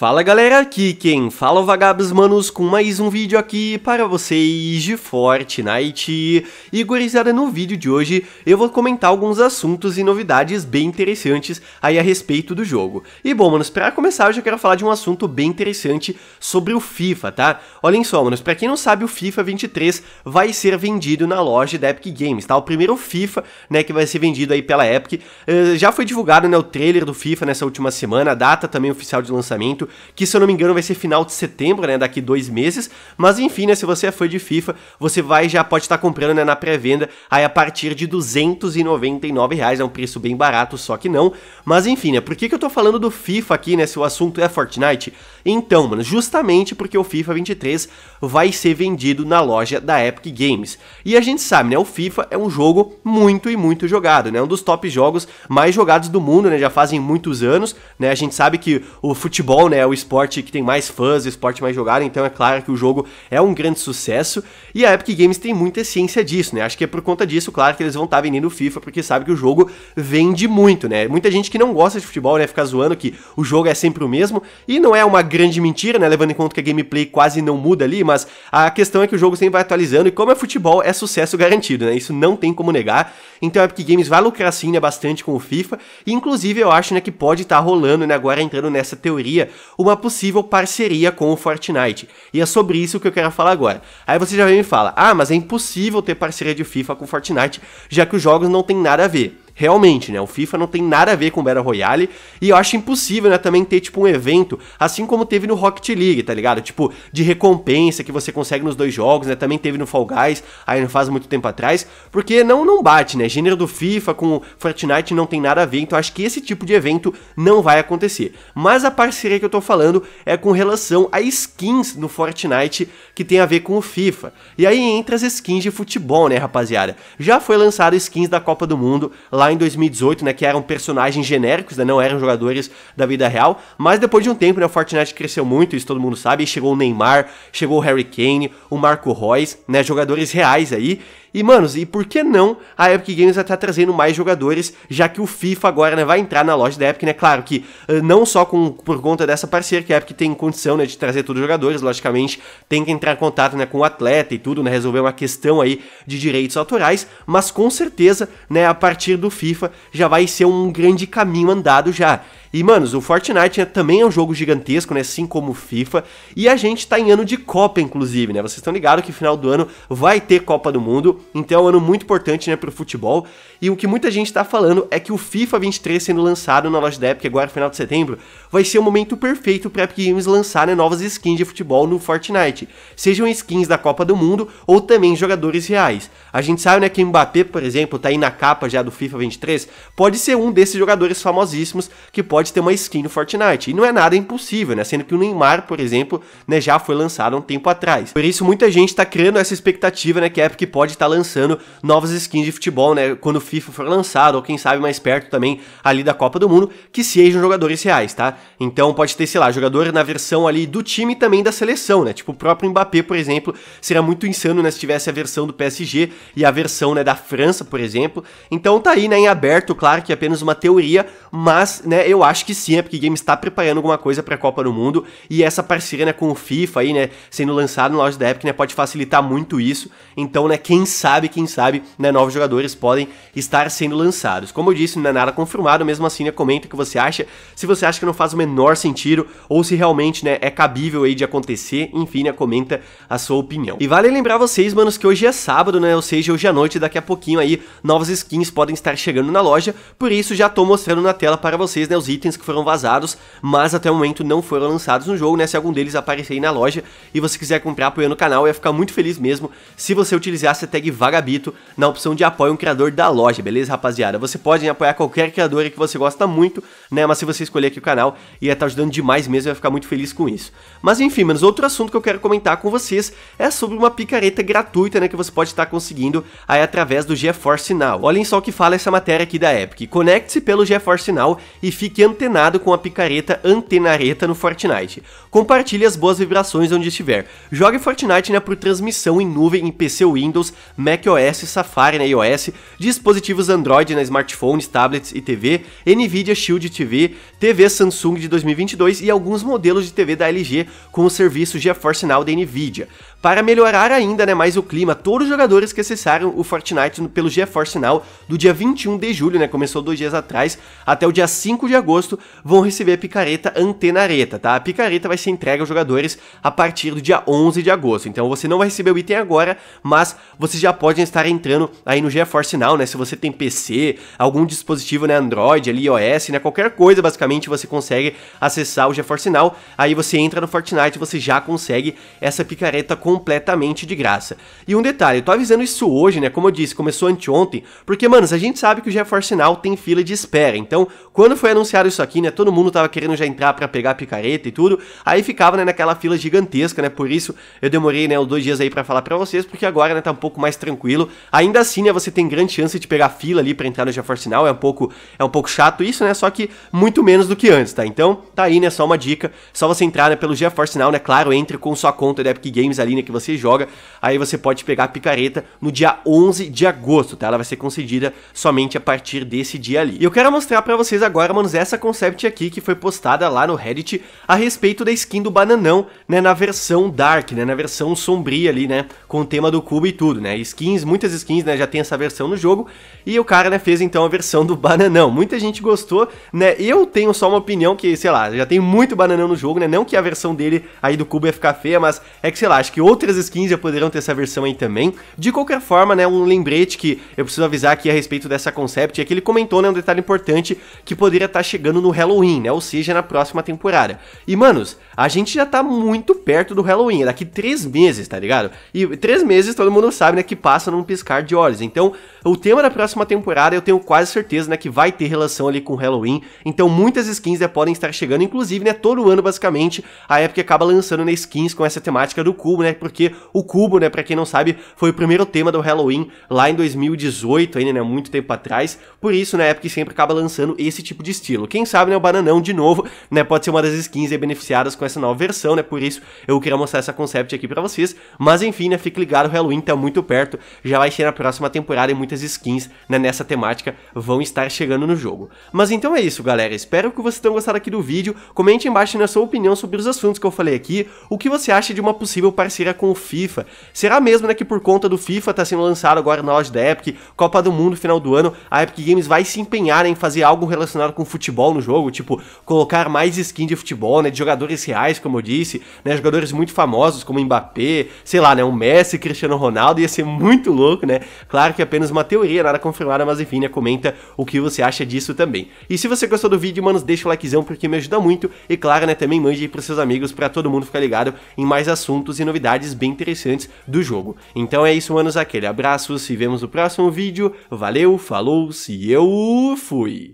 Fala galera, aqui quem fala é o Vagabos Manos com mais um vídeo aqui para vocês de Fortnite. E gurizada, no vídeo de hoje eu vou comentar alguns assuntos e novidades bem interessantes aí a respeito do jogo. E bom, manos, para começar eu já quero falar de um assunto bem interessante sobre o FIFA, tá? Olhem só, manos, para quem não sabe, o FIFA 23 vai ser vendido na loja da Epic Games, tá? O primeiro FIFA, né, que vai ser vendido aí pela Epic. Uh, já foi divulgado, né, o trailer do FIFA nessa última semana, a data também oficial de lançamento que se eu não me engano vai ser final de setembro, né, daqui dois meses, mas enfim, né, se você é fã de FIFA, você vai já pode estar comprando, né, na pré-venda, aí a partir de 299 reais, é um preço bem barato, só que não, mas enfim, né, por que que eu tô falando do FIFA aqui, né, se o assunto é Fortnite? Então, mano, justamente porque o FIFA 23 vai ser vendido na loja da Epic Games, e a gente sabe, né, o FIFA é um jogo muito e muito jogado, né, um dos top jogos mais jogados do mundo, né, já fazem muitos anos, né, a gente sabe que o futebol, né, é o esporte que tem mais fãs, o esporte mais jogado, então é claro que o jogo é um grande sucesso, e a Epic Games tem muita ciência disso, né, acho que é por conta disso, claro, que eles vão estar tá vendendo FIFA, porque sabe que o jogo vende muito, né, muita gente que não gosta de futebol, né, fica zoando que o jogo é sempre o mesmo, e não é uma grande mentira, né, levando em conta que a gameplay quase não muda ali, mas a questão é que o jogo sempre vai atualizando, e como é futebol, é sucesso garantido, né, isso não tem como negar, então a Epic Games vai lucrar sim, né, bastante com o FIFA, e inclusive eu acho, né, que pode estar tá rolando, né, agora entrando nessa teoria, uma possível parceria com o Fortnite. E é sobre isso que eu quero falar agora. Aí você já vem e fala: "Ah, mas é impossível ter parceria de FIFA com Fortnite, já que os jogos não têm nada a ver" realmente, né? O FIFA não tem nada a ver com Battle Royale e eu acho impossível, né, também ter tipo um evento, assim como teve no Rocket League, tá ligado? Tipo, de recompensa que você consegue nos dois jogos, né? Também teve no Fall Guys, aí não faz muito tempo atrás, porque não não bate, né? Gênero do FIFA com Fortnite não tem nada a ver, então acho que esse tipo de evento não vai acontecer. Mas a parceria que eu tô falando é com relação a skins no Fortnite que tem a ver com o FIFA. E aí entra as skins de futebol, né, rapaziada? Já foi lançado skins da Copa do Mundo lá em 2018, né, que eram personagens genéricos, né, não eram jogadores da vida real, mas depois de um tempo, né, o Fortnite cresceu muito, isso todo mundo sabe, chegou o Neymar, chegou o Harry Kane, o Marco Reus, né, jogadores reais aí, e, manos, e por que não a Epic Games vai estar tá trazendo mais jogadores, já que o FIFA agora, né, vai entrar na loja da Epic, né? Claro que uh, não só com, por conta dessa parceria que a Epic tem condição, né, de trazer todos os jogadores, logicamente, tem que entrar em contato, né, com o atleta e tudo, né, resolver uma questão aí de direitos autorais, mas com certeza, né, a partir do FIFA já vai ser um grande caminho andado já. E, manos, o Fortnite né, também é um jogo gigantesco, né? Assim como o FIFA. E a gente tá em ano de Copa, inclusive, né? Vocês estão ligados que final do ano vai ter Copa do Mundo. Então é um ano muito importante, né, pro futebol. E o que muita gente tá falando é que o FIFA 23 sendo lançado na loja da Epic agora final de setembro vai ser o momento perfeito pra Epic Games lançar né, novas skins de futebol no Fortnite. Sejam skins da Copa do Mundo ou também jogadores reais. A gente sabe, né, que Mbappé, por exemplo, tá aí na capa já do FIFA 23. Pode ser um desses jogadores famosíssimos que pode pode ter uma skin no Fortnite. E não é nada impossível, né? Sendo que o Neymar, por exemplo, né, já foi lançado há um tempo atrás. Por isso, muita gente tá criando essa expectativa, né? Que a Epic pode estar tá lançando novas skins de futebol, né? Quando o FIFA for lançado, ou quem sabe mais perto também ali da Copa do Mundo, que sejam jogadores reais, tá? Então pode ter, sei lá, jogador na versão ali do time e também da seleção, né? Tipo o próprio Mbappé, por exemplo, seria muito insano, né? Se tivesse a versão do PSG e a versão, né, da França, por exemplo. Então tá aí, né, em aberto, claro que é apenas uma teoria, mas, né, eu acho acho que sim, é porque Games está preparando alguma coisa para a Copa do Mundo e essa parceria, né, com o FIFA aí, né, sendo lançado na loja da Epic, né, pode facilitar muito isso. Então, né, quem sabe, quem sabe, né, novos jogadores podem estar sendo lançados. Como eu disse, não é nada confirmado, mesmo assim, né, comenta o que você acha, se você acha que não faz o menor sentido ou se realmente, né, é cabível aí de acontecer, enfim, né, comenta a sua opinião. E vale lembrar vocês, manos, que hoje é sábado, né, ou seja, hoje à noite, daqui a pouquinho aí, novas skins podem estar chegando na loja, por isso já tô mostrando na tela para vocês, né, os itens itens que foram vazados, mas até o momento não foram lançados no jogo, né? Se algum deles aparecer aí na loja e você quiser comprar apoiando o canal, eu ia ficar muito feliz mesmo se você utilizasse a tag Vagabito na opção de apoio um criador da loja, beleza, rapaziada? Você pode apoiar qualquer criador que você gosta muito, né? Mas se você escolher aqui o canal, ia estar ajudando demais mesmo, eu ia ficar muito feliz com isso. Mas enfim, menos outro assunto que eu quero comentar com vocês é sobre uma picareta gratuita, né? Que você pode estar conseguindo aí através do GeForce Now. Olhem só o que fala essa matéria aqui da Epic. Conecte-se pelo GeForce Now e fique antenado com a picareta Antenareta no Fortnite. Compartilhe as boas vibrações onde estiver. Jogue Fortnite né, por transmissão em nuvem em PC Windows, macOS, Safari na né, iOS, dispositivos Android na né, smartphones, tablets e TV, Nvidia Shield TV, TV Samsung de 2022 e alguns modelos de TV da LG com o serviço GeForce Now da Nvidia. Para melhorar ainda né, mais o clima, todos os jogadores que acessaram o Fortnite pelo GeForce Now do dia 21 de julho, né, começou dois dias atrás, até o dia 5 de agosto, vão receber a picareta Antenareta, tá? A picareta vai ser entregue aos jogadores a partir do dia 11 de agosto. Então você não vai receber o item agora, mas vocês já podem estar entrando aí no GeForce Now, né? Se você tem PC, algum dispositivo, né, Android, ali, iOS, né, qualquer coisa, basicamente, você consegue acessar o GeForce Now. Aí você entra no Fortnite, você já consegue essa picareta com completamente de graça. E um detalhe, eu tô avisando isso hoje, né? Como eu disse, começou anteontem, porque, mano, a gente sabe que o GeForce Now tem fila de espera. Então, quando foi anunciado isso aqui, né? Todo mundo tava querendo já entrar para pegar a picareta e tudo. Aí ficava, né, naquela fila gigantesca, né? Por isso eu demorei, né, os dois dias aí para falar para vocês, porque agora, né, tá um pouco mais tranquilo. Ainda assim, né, você tem grande chance de pegar fila ali para entrar no GeForce Now. É um pouco, é um pouco chato isso, né? Só que muito menos do que antes, tá? Então, tá aí, né? Só uma dica. Só você entrar, né, pelo GeForce Now, né? Claro, entre com sua conta da Epic Games ali, né? Que você joga, aí você pode pegar a picareta no dia 11 de agosto, tá? Ela vai ser concedida somente a partir desse dia ali. E eu quero mostrar para vocês agora, manos, essa concept aqui que foi postada lá no Reddit a respeito da skin do Bananão, né, na versão Dark, né, na versão sombria ali, né, com o tema do cubo e tudo, né? Skins, muitas skins, né, já tem essa versão no jogo, e o cara, né, fez então a versão do Bananão. Muita gente gostou, né? Eu tenho só uma opinião que, sei lá, já tem muito Bananão no jogo, né? Não que a versão dele aí do cubo ia ficar feia, mas é que, sei lá, acho que outras skins já poderão ter essa versão aí também. De qualquer forma, né, um lembrete que eu preciso avisar aqui a respeito dessa concept é que ele comentou, né, um detalhe importante que poderia estar tá chegando no Halloween, né, ou seja, na próxima temporada. E, manos, a gente já tá muito perto do Halloween, é daqui três meses, tá ligado? E três meses todo mundo sabe, né, que passa num piscar de olhos. Então, o tema da próxima temporada eu tenho quase certeza, né, que vai ter relação ali com Halloween. Então, muitas skins né, podem estar chegando, inclusive, né, todo ano basicamente, a Epic acaba lançando né, skins com essa temática do cubo, né, porque o cubo, né, para quem não sabe, foi o primeiro tema do Halloween lá em 2018, ainda, né, muito tempo atrás. Por isso, né, a Epic sempre acaba lançando esse tipo de estilo. Quem sabe, né, o bananão de novo, né, pode ser uma das skins beneficiadas com essa nova versão, né, por isso eu queria mostrar essa concept aqui para vocês. Mas enfim, né, fique ligado, o Halloween tá muito perto, já vai ser na próxima temporada e muitas skins, né, nessa temática vão estar chegando no jogo. Mas então é isso, galera, espero que vocês tenham gostado aqui do vídeo, comente embaixo na sua opinião sobre os assuntos que eu falei aqui, o que você acha de uma possível parceria com o FIFA, será mesmo, né, que por conta do FIFA tá sendo lançado agora na loja da Epic, Copa do Mundo final do ano, a Epic Games vai se empenhar em fazer algo relacionado com futebol no jogo, tipo, colocar mais skin de futebol, né, de jogadores reais, como eu disse, né, jogadores muito famosos como Mbappé, sei lá, né, o Messi, Cristiano Ronaldo, ia ser muito louco, né, claro que é apenas uma teoria, nada confirmada, mas enfim, né, comenta o que você acha disso também. E se você gostou do vídeo, manos, deixa o likezão porque me ajuda muito, e claro, né, também mande aí pros seus amigos para todo mundo ficar ligado em mais assuntos e novidades bem interessantes do jogo. Então é isso, manos, aquele abraço, se vemos no próximo vídeo, valeu, falou, se eu fui!